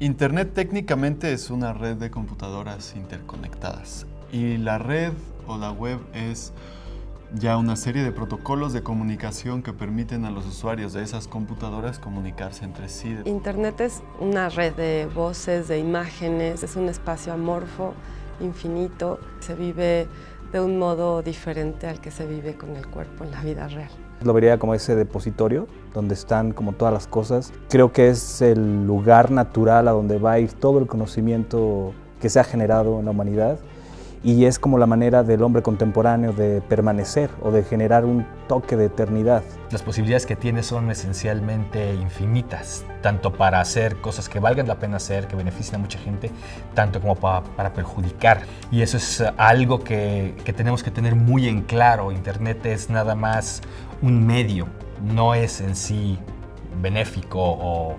Internet técnicamente es una red de computadoras interconectadas y la red o la web es ya una serie de protocolos de comunicación que permiten a los usuarios de esas computadoras comunicarse entre sí. Internet es una red de voces, de imágenes, es un espacio amorfo, infinito, se vive de un modo diferente al que se vive con el cuerpo en la vida real. Lo vería como ese depositorio donde están como todas las cosas. Creo que es el lugar natural a donde va a ir todo el conocimiento que se ha generado en la humanidad y es como la manera del hombre contemporáneo de permanecer o de generar un toque de eternidad. Las posibilidades que tiene son esencialmente infinitas, tanto para hacer cosas que valgan la pena hacer, que beneficien a mucha gente, tanto como para, perjudicar. Y eso es algo que, que tenemos que tener muy en claro. Internet es nada más un medio, no es en sí benéfico o,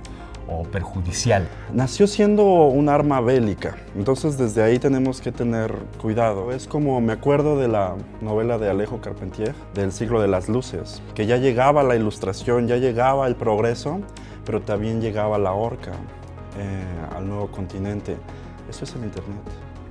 o perjudicial. Nació siendo un arma bélica, entonces desde ahí tenemos que tener cuidado. Es como me acuerdo de la novela de Alejo Carpentier, del siglo de las luces, que ya llegaba la ilustración, ya llegaba el progreso, pero también llegaba la horca eh, al nuevo continente. Eso es el Internet.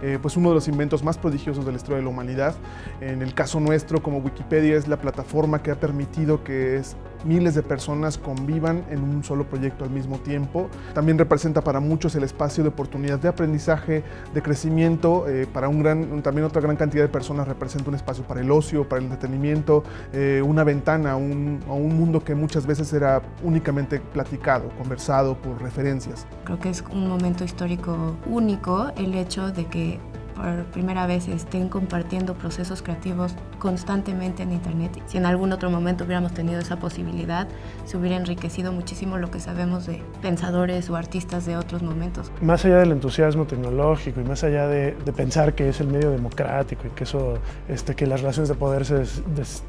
Eh, pues uno de los inventos más prodigiosos de la historia de la humanidad. En el caso nuestro, como Wikipedia, es la plataforma que ha permitido que es miles de personas convivan en un solo proyecto al mismo tiempo. También representa para muchos el espacio de oportunidad de aprendizaje, de crecimiento. Eh, para un gran, también otra gran cantidad de personas representa un espacio para el ocio, para el entretenimiento, eh, una ventana a un, a un mundo que muchas veces era únicamente platicado, conversado por referencias. Creo que es un momento histórico único el hecho de que por primera vez estén compartiendo procesos creativos constantemente en Internet. Si en algún otro momento hubiéramos tenido esa posibilidad, se hubiera enriquecido muchísimo lo que sabemos de pensadores o artistas de otros momentos. Más allá del entusiasmo tecnológico y más allá de, pensar que es el medio democrático y que, eso, este, que las relaciones de poder se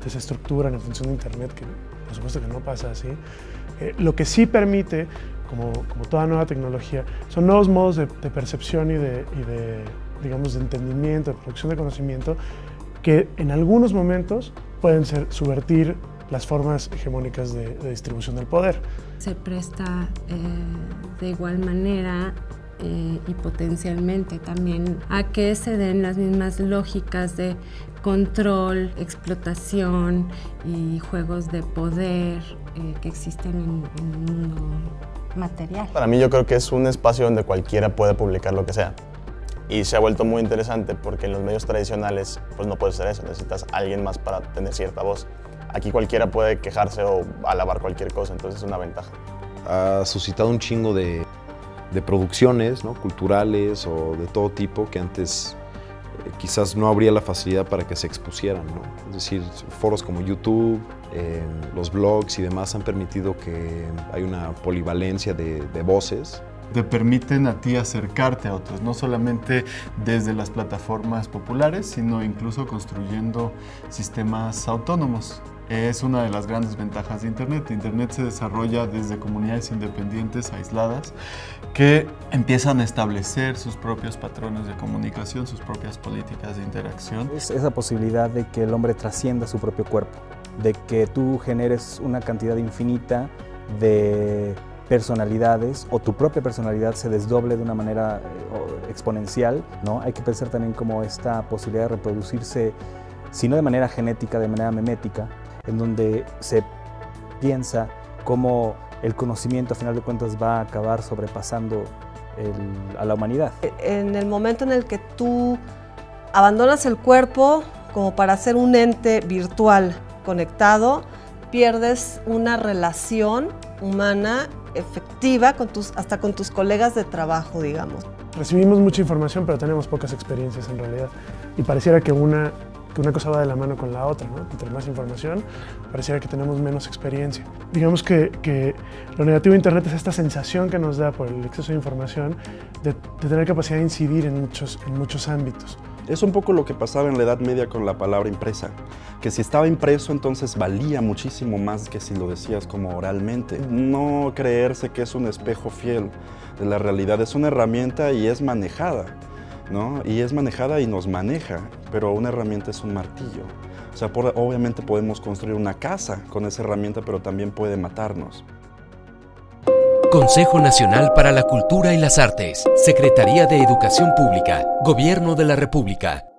desestructuran en función de Internet, que por supuesto que no pasa así, eh, lo que sí permite como, como, toda nueva tecnología, son nuevos modos de, percepción y de, y de, digamos, de entendimiento, de producción de conocimiento, que en algunos momentos pueden ser, subvertir las formas hegemónicas de, distribución del poder. Se presta eh, de igual manera eh, y potencialmente también a que se den las mismas lógicas de control, explotación y juegos de poder eh, que existen en, en el mundo material. Para mí yo creo que es un espacio donde cualquiera puede publicar lo que sea y se ha vuelto muy interesante porque en los medios tradicionales pues no puedes hacer eso, necesitas alguien más para tener cierta voz. Aquí cualquiera puede quejarse o alabar cualquier cosa, entonces es una ventaja. Ha suscitado un chingo de, de producciones ¿no? culturales o de todo tipo que antes eh, quizás no habría la facilidad para que se expusieran. ¿no? Es decir, foros como YouTube, eh, los blogs y demás han permitido que hay una polivalencia de, de voces te permiten a ti acercarte a otros, no solamente desde las plataformas populares, sino incluso construyendo sistemas autónomos. Es una de las grandes ventajas de Internet. Internet se desarrolla desde comunidades independientes, aisladas, que empiezan a establecer sus propios patrones de comunicación, sus propias políticas de interacción. Es esa posibilidad de que el hombre trascienda su propio cuerpo, de que tú generes una cantidad infinita de personalidades o tu propia personalidad se desdoble de una manera eh, exponencial, ¿no? Hay que pensar también como esta posibilidad de reproducirse, si no de manera genética, de manera memética, en donde se piensa cómo el conocimiento a final de cuentas va a acabar sobrepasando a la humanidad. En el momento en el que tú abandonas el cuerpo como para ser un ente virtual conectado, pierdes una relación humana efectiva con tus, hasta con tus colegas de trabajo, digamos. Recibimos mucha información, pero tenemos pocas experiencias en realidad. Y pareciera que una, que una cosa va de la mano con la otra, ¿no? Entre más información, pareciera que tenemos menos experiencia. Digamos que, que lo negativo de Internet es esta sensación que nos da por el exceso de información de, de tener capacidad de incidir en muchos, en muchos ámbitos. Es un poco lo que pasaba en la Edad Media con la palabra impresa, que si estaba impreso entonces valía muchísimo más que si lo decías como oralmente. No creerse que es un espejo fiel de la realidad, es una herramienta y es manejada, ¿no? Y es manejada y nos maneja, pero una herramienta es un martillo. O sea, obviamente podemos construir una casa con esa herramienta, pero también puede matarnos. Consejo Nacional para la Cultura y las Artes, Secretaría de Educación Pública, Gobierno de la República.